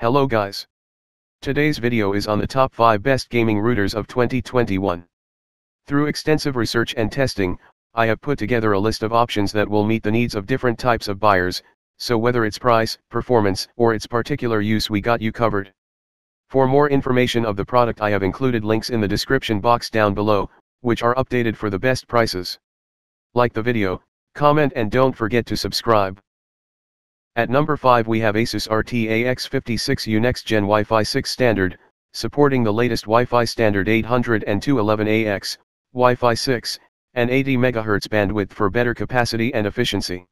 Hello guys. Today's video is on the top 5 best gaming routers of 2021. Through extensive research and testing, I have put together a list of options that will meet the needs of different types of buyers, so whether it's price, performance, or its particular use we got you covered. For more information of the product I have included links in the description box down below, which are updated for the best prices. Like the video, comment and don't forget to subscribe. At number 5 we have Asus RTAX56U Next Gen Wi-Fi 6 standard, supporting the latest Wi-Fi standard 802.11ax, Wi-Fi 6, and 80 MHz bandwidth for better capacity and efficiency.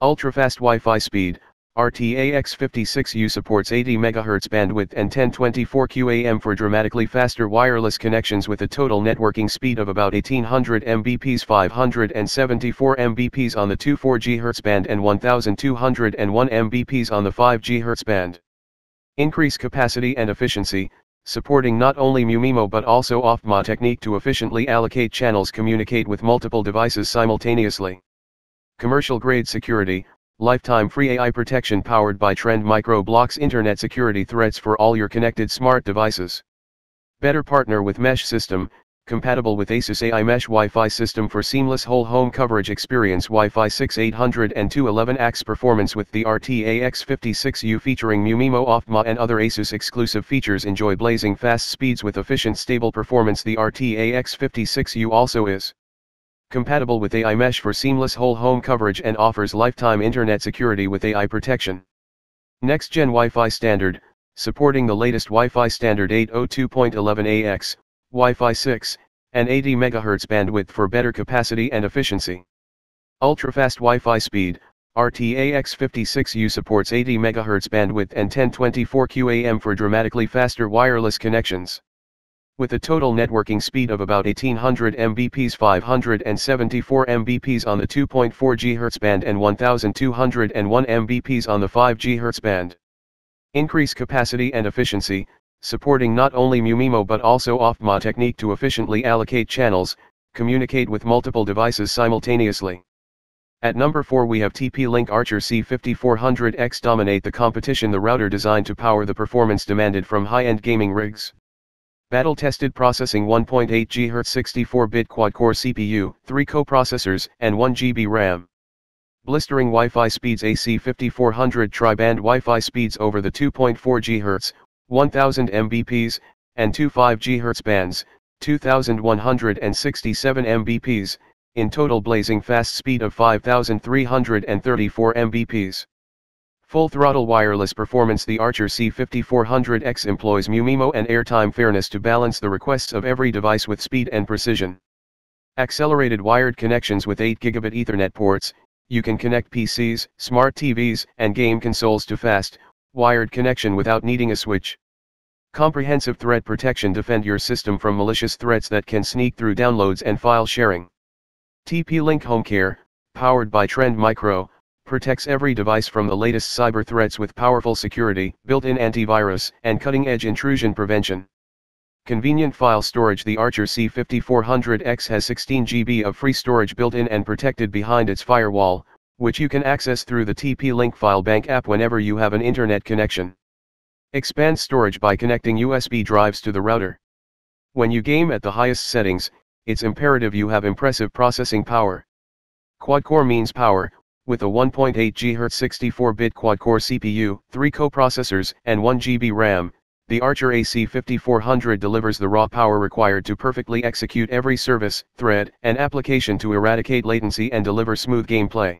Ultra-fast Wi-Fi speed, RTAX56U supports 80 MHz bandwidth and 1024 QAM for dramatically faster wireless connections with a total networking speed of about 1800 Mbps 574 Mbps on the 24 GHz band and 1201 Mbps on the 5 GHz band. Increase capacity and efficiency, supporting not only MU-MIMO but also OFDMA technique to efficiently allocate channels communicate with multiple devices simultaneously. Commercial grade security, Lifetime free AI protection powered by Trend Micro blocks internet security threats for all your connected smart devices. Better partner with Mesh System, compatible with Asus AI Mesh Wi-Fi system for seamless whole home coverage experience. Wi-Fi 6 800 and 211x performance with the RTAX56U featuring MU-MIMO OFDMA and other Asus exclusive features. Enjoy blazing fast speeds with efficient stable performance. The RTAX56U also is compatible with AI Mesh for seamless whole home coverage and offers lifetime internet security with AI protection. Next Gen Wi-Fi standard, supporting the latest Wi-Fi standard 802.11ax, Wi-Fi 6, and 80 MHz bandwidth for better capacity and efficiency. Ultra-fast Wi-Fi speed, RTAX56U supports 80 MHz bandwidth and 1024 QAM for dramatically faster wireless connections. With a total networking speed of about 1800 Mbps 574 Mbps on the 2.4 GHz band and 1201 Mbps on the 5 GHz band. Increase capacity and efficiency, supporting not only MU-MIMO but also OFDMA technique to efficiently allocate channels, communicate with multiple devices simultaneously. At number 4 we have TP-Link Archer C5400X dominate the competition the router designed to power the performance demanded from high-end gaming rigs. Battle-tested processing 1.8 GHz 64-bit quad-core CPU, 3 co-processors, and 1 GB RAM. Blistering Wi-Fi speeds AC 5400 tri-band Wi-Fi speeds over the 2.4 GHz, 1000 Mbps, and 2.5 GHz bands, 2167 Mbps, in total blazing fast speed of 5334 Mbps. Full throttle wireless performance The Archer C5400X employs MU-MIMO and airtime fairness to balance the requests of every device with speed and precision. Accelerated wired connections with 8 gigabit Ethernet ports, you can connect PCs, smart TVs, and game consoles to fast, wired connection without needing a switch. Comprehensive threat protection defend your system from malicious threats that can sneak through downloads and file sharing. TP-Link Home Care, powered by Trend Micro, protects every device from the latest cyber threats with powerful security, built-in antivirus, and cutting-edge intrusion prevention. Convenient file storage The Archer C5400X has 16 GB of free storage built in and protected behind its firewall, which you can access through the TP-Link File Bank app whenever you have an internet connection. Expand storage by connecting USB drives to the router. When you game at the highest settings, it's imperative you have impressive processing power. Quad-core means power, with a 1.8 GHz 64-bit quad-core CPU, 3 co-processors, and 1 GB RAM, the Archer AC5400 delivers the raw power required to perfectly execute every service, thread, and application to eradicate latency and deliver smooth gameplay.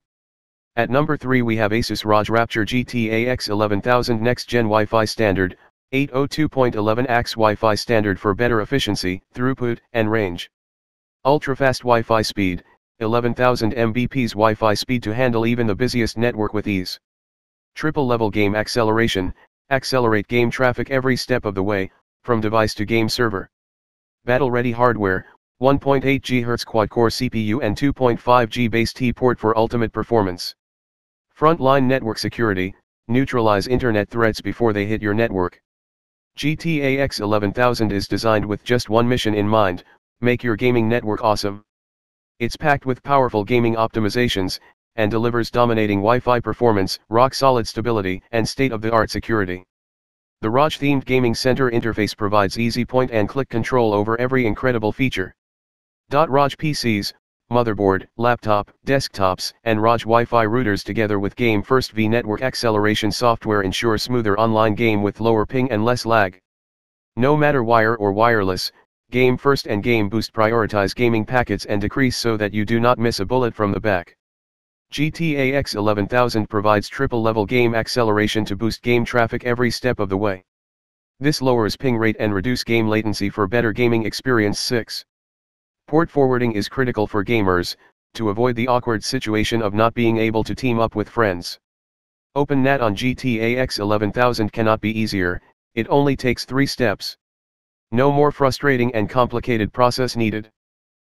At number 3 we have Asus ROG Rapture GTAX 11000 Next Gen Wi-Fi Standard, 802.11ax Wi-Fi Standard for better efficiency, throughput, and range. Ultra-fast Wi-Fi speed, 11,000 Mbps Wi-Fi speed to handle even the busiest network with ease. Triple level game acceleration, accelerate game traffic every step of the way, from device to game server. Battle ready hardware, 1.8 GHz quad-core CPU and 2.5 G base T port for ultimate performance. Frontline network security, neutralize internet threats before they hit your network. GTAX 11000 is designed with just one mission in mind, make your gaming network awesome. It's packed with powerful gaming optimizations, and delivers dominating Wi-Fi performance, rock-solid stability, and state-of-the-art security. The ROG-themed gaming center interface provides easy point and click control over every incredible feature. ROG PCs, motherboard, laptop, desktops, and ROG Wi-Fi routers together with Game First V network acceleration software ensure smoother online game with lower ping and less lag. No matter wire or wireless, Game First and Game Boost prioritize gaming packets and decrease so that you do not miss a bullet from the back. GTA X 11000 provides triple-level game acceleration to boost game traffic every step of the way. This lowers ping rate and reduce game latency for better gaming experience 6. Port forwarding is critical for gamers, to avoid the awkward situation of not being able to team up with friends. Open OpenNAT on GTA X 11000 cannot be easier, it only takes three steps. No more frustrating and complicated process needed.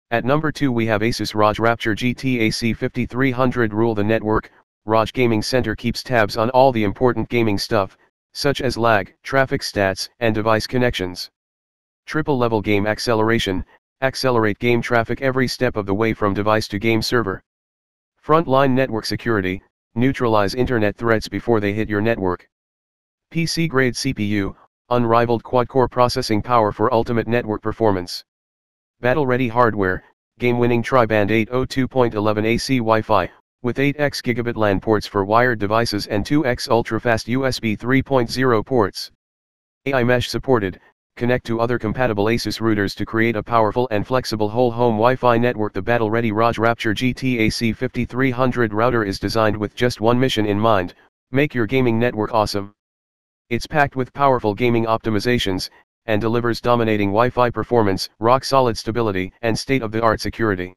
At number 2 we have Asus ROG Rapture GT-AC 5300 Rule the network, ROG Gaming Center keeps tabs on all the important gaming stuff, such as lag, traffic stats, and device connections. Triple level game acceleration, accelerate game traffic every step of the way from device to game server. Frontline network security, neutralize internet threats before they hit your network. PC grade CPU, unrivaled quad-core processing power for ultimate network performance. Battle-ready hardware, game-winning tri-band 802.11 AC Wi-Fi, with 8x gigabit LAN ports for wired devices and 2x ultra-fast USB 3.0 ports. AI mesh supported, connect to other compatible ASUS routers to create a powerful and flexible whole home Wi-Fi network. The battle-ready ROG Rapture GT-AC 5300 router is designed with just one mission in mind, make your gaming network awesome. It's packed with powerful gaming optimizations, and delivers dominating Wi-Fi performance, rock-solid stability, and state-of-the-art security.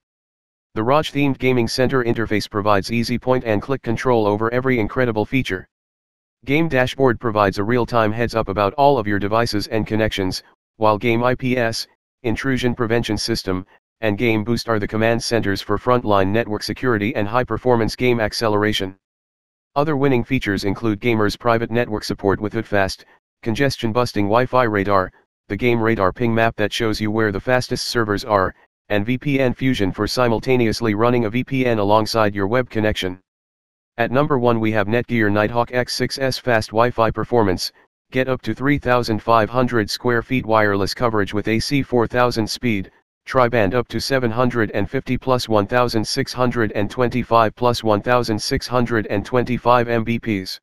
The ROG-themed gaming center interface provides easy point-and-click control over every incredible feature. Game Dashboard provides a real-time heads-up about all of your devices and connections, while Game IPS, Intrusion Prevention System, and Game Boost are the command centers for frontline network security and high-performance game acceleration. Other winning features include Gamer's private network support with WTFast, congestion-busting Wi-Fi radar, the game radar ping map that shows you where the fastest servers are, and VPN Fusion for simultaneously running a VPN alongside your web connection. At number 1 we have Netgear Nighthawk X6S Fast Wi-Fi Performance, get up to 3500 square feet wireless coverage with AC 4000 speed, tri-band up to 750 plus 1625 plus 1625 Mbps.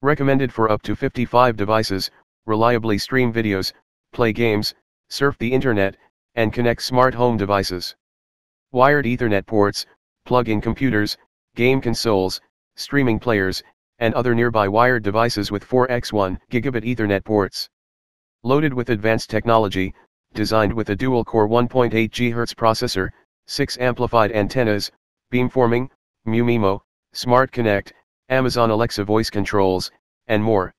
Recommended for up to 55 devices, reliably stream videos, play games, surf the internet, and connect smart home devices. Wired Ethernet ports, plug-in computers, game consoles, streaming players, and other nearby wired devices with 4x1 gigabit Ethernet ports. Loaded with advanced technology, designed with a dual-core 1.8 GHz processor, 6 amplified antennas, beamforming, MU-MIMO, Smart Connect, Amazon Alexa voice controls, and more.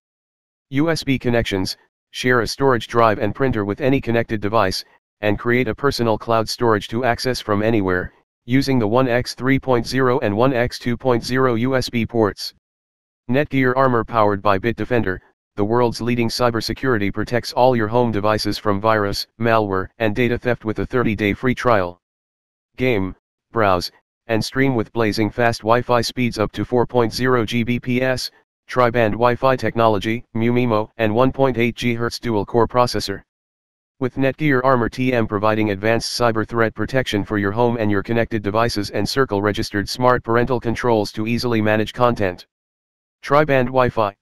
USB connections, share a storage drive and printer with any connected device, and create a personal cloud storage to access from anywhere, using the 1x 3.0 and 1x 2.0 USB ports. Netgear Armor powered by Bitdefender, the world's leading cybersecurity protects all your home devices from virus, malware, and data theft with a 30-day free trial. Game, browse, and stream with blazing fast Wi-Fi speeds up to 4.0 Gbps, tri-band Wi-Fi technology, MU-MIMO, and 1.8 GHz dual-core processor. With Netgear Armor TM providing advanced cyber threat protection for your home and your connected devices and Circle registered smart parental controls to easily manage content. Tri-band Wi-Fi.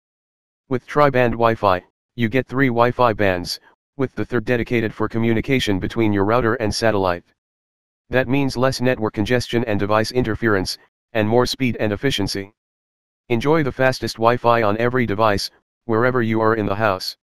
With tri-band Wi-Fi, you get three Wi-Fi bands, with the third dedicated for communication between your router and satellite. That means less network congestion and device interference, and more speed and efficiency. Enjoy the fastest Wi-Fi on every device, wherever you are in the house.